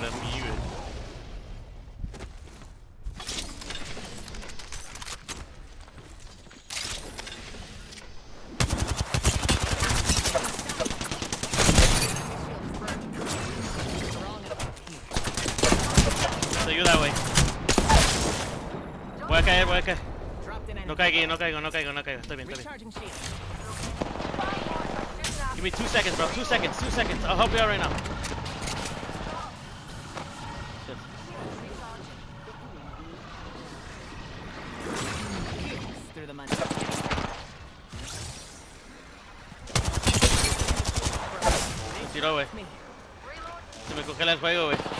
mí, güey. Te ayuda, güey. Voy a caer, voy a caer. No caigo, no caigo, no caigo, no caigo. Estoy bien, estoy bien. Give me two seconds, bro. Two seconds, two seconds. I'll help you out right now. Tiro, güey. Se me coge el juego, güey.